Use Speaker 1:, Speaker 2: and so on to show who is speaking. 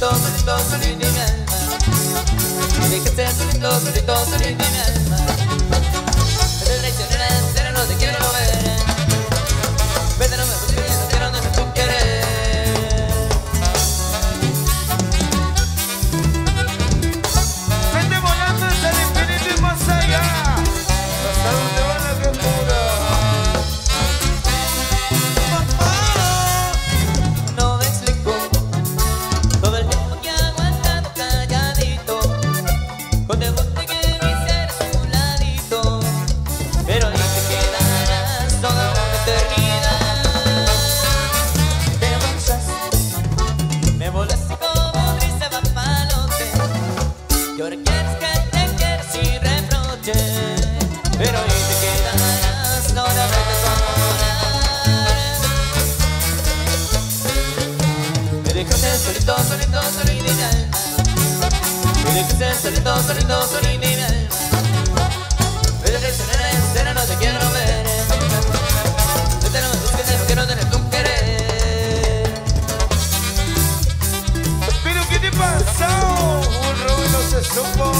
Speaker 1: solito, solito, solito mi alma Me dejaste solito, solito, solito mi alma
Speaker 2: Y
Speaker 1: quieres que te quieras sin reproche. Pero ahí te quedarás toda una Me dejaste solito, solito, solito Me dejaste solito, solito, solito beautiful.